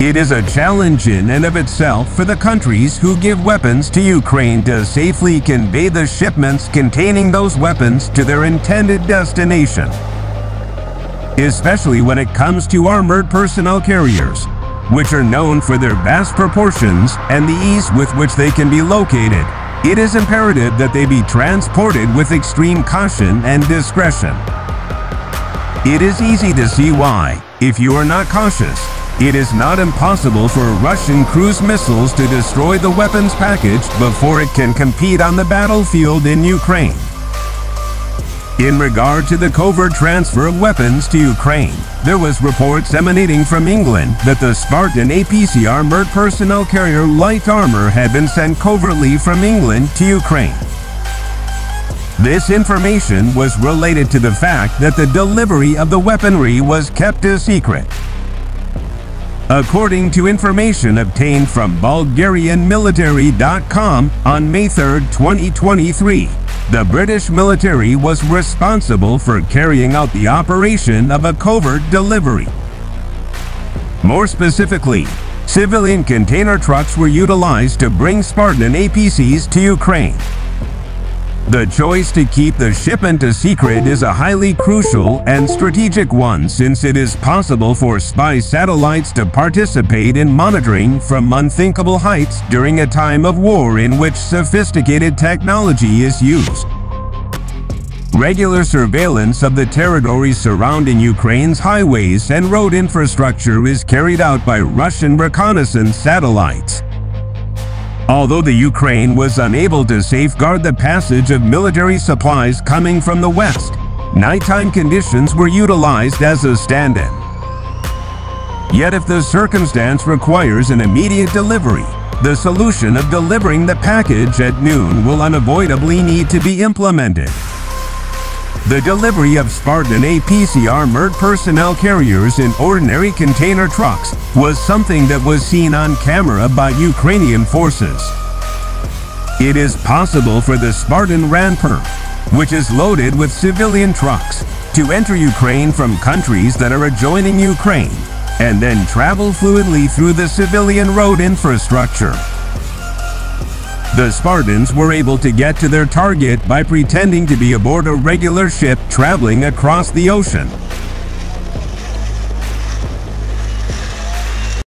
It is a challenge in and of itself for the countries who give weapons to Ukraine to safely convey the shipments containing those weapons to their intended destination. Especially when it comes to armored personnel carriers, which are known for their vast proportions and the ease with which they can be located. It is imperative that they be transported with extreme caution and discretion. It is easy to see why, if you are not cautious, it is not impossible for Russian cruise missiles to destroy the weapons package before it can compete on the battlefield in Ukraine. In regard to the covert transfer of weapons to Ukraine, there was reports emanating from England that the Spartan APC armored personnel carrier light armor had been sent covertly from England to Ukraine. This information was related to the fact that the delivery of the weaponry was kept a secret. According to information obtained from BulgarianMilitary.com on May 3, 2023, the British military was responsible for carrying out the operation of a covert delivery. More specifically, civilian container trucks were utilized to bring Spartan APCs to Ukraine. The choice to keep the shipment a secret is a highly crucial and strategic one since it is possible for spy satellites to participate in monitoring from unthinkable heights during a time of war in which sophisticated technology is used. Regular surveillance of the territories surrounding Ukraine's highways and road infrastructure is carried out by Russian reconnaissance satellites. Although the Ukraine was unable to safeguard the passage of military supplies coming from the west, nighttime conditions were utilized as a stand-in. Yet if the circumstance requires an immediate delivery, the solution of delivering the package at noon will unavoidably need to be implemented. The delivery of Spartan APC armored personnel carriers in ordinary container trucks was something that was seen on camera by Ukrainian forces. It is possible for the Spartan Ranpur, which is loaded with civilian trucks, to enter Ukraine from countries that are adjoining Ukraine and then travel fluidly through the civilian road infrastructure. The Spartans were able to get to their target by pretending to be aboard a regular ship traveling across the ocean.